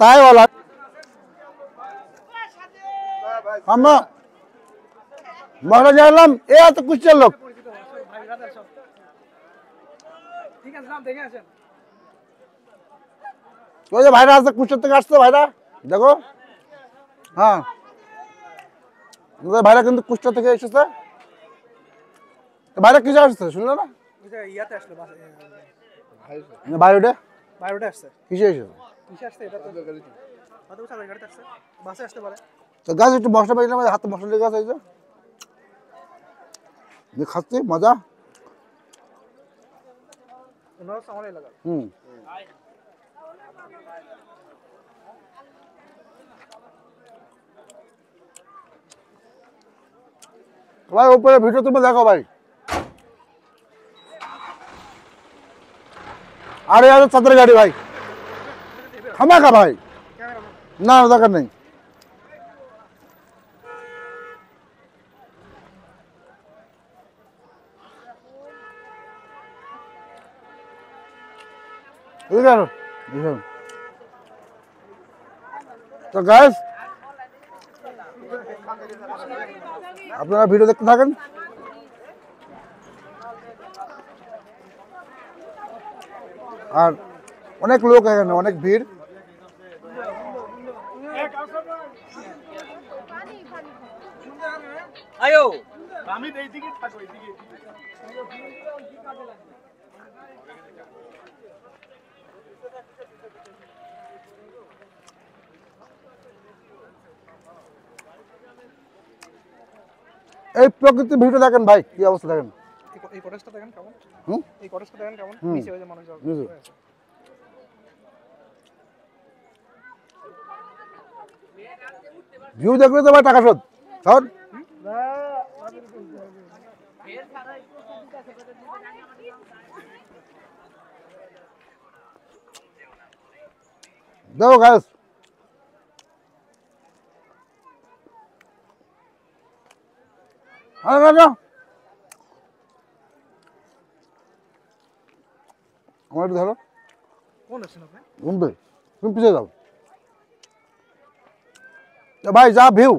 তাই বলা। আমরা মহারাজ জানলাম এ এত কুষ্টের লোক। ওই যে ভাইরা আসছে কুষ্টের থেকে আসছে ভাইরা দেখো। হ্যাঁ। ভাইরা কিন্তু কুষ্টা থেকে এসেছে। ভাইরা কিসে আসছে শুনলো না? ইয়াতে আসলো বাস বাইরে বাইরোটা আসছে। কিসে এসেছে কিসে আসছে এটা তো? হয়তো সাদা গাড়িতে আসছে। বাসে আসতে পারে। তো গাছ একটু মশলা পাইলাম হাতে মশলা লেগে আছে যে। খাচ্ছি মজা। হুম। ভাই উপরে ভিডিও তুমি দেখো ভাই। আরে আরে চাঁদের গাড়ি ভাই। খামাখা ভাই। ক্যামেরাম্যান না না, দরকার নেই। এদিকে আনো, এদিকে আনো। তো গাইস আপনারা ভিডিও দেখতে থাকেন। আর অনেক লোক এখানে অনেক ভিড়। আয়ো। এই প্রকৃতির ভিডিও দেখেন ভাই কি অবস্থা দেখেন? এই- কটেজটা দেখেন কেমন? হুম এই কটেজটা দেখেন কেমন। নিচে ওই যে মানুষ ভিউ দেখলে তো ভাই টাকা শোধ। শোন। দেখো গাছ আরে না আমার একটু ধরো ঘুমবে তুমি পিছিয়ে যাও। ভাই যা ভিউ।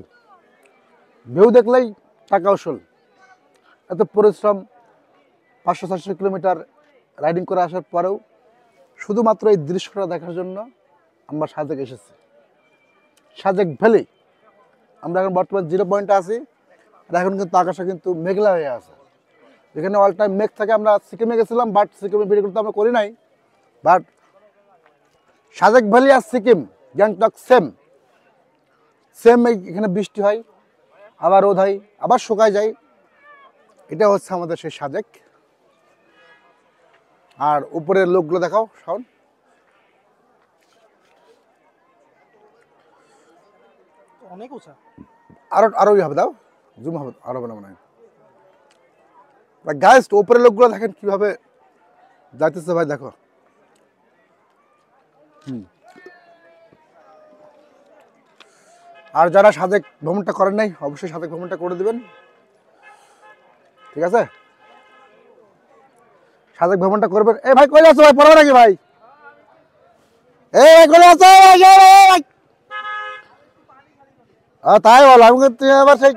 ভিউ দেখলেই টাকা উসুল। এত পরিশ্রম পাঁচশো চারশো কিলোমিটার রাইডিং করে আসার পরেও শুধুমাত্র এই দৃশ্যটা দেখার জন্য আমরা সাজেক এসেছি। সাজেক ভ্যালি। আমরা এখন বর্তমান জিরো পয়েন্টে আছি। আর এখন কিন্তু আকাশে কিন্তু মেঘলা হয়ে আছে। যেখানে অল টাইম মেঘ থাকে আমরা সিকিমে গেছিলাম বাট সিকিমে ভিডিও করতে আমরা করি নাই। বাট সাজেক ভ্যালি আর সিকিম গ্যাংটক সেম সেম এখানে বৃষ্টি হয় আবার রোদ হয় আবার শুকায় যায়। এটা হচ্ছে আমাদের সেই সাজেক আর উপরের লোকগুলো দেখাও শাওন। অনেক উঁচা। আরও আরও ইয়ে হবে দাও। জুম হবে আরও হবে না। মনে হয় গাইস উপরের লোকগুলো দেখেন কীভাবে যাইতেছে ভাই দেখো। আর যারা সাদেক ভ্রমণটা করেন নাই অবশ্যই সাদেক ভ্রমণটা করে দিবেন। ঠিক আছে? সাদেক ভ্রমণটা করবেন। এ ভাই কই আছো ভাই পড়ো নাকি ভাই? এ কই আছো ভাই, তাই বল আমি এবার সেই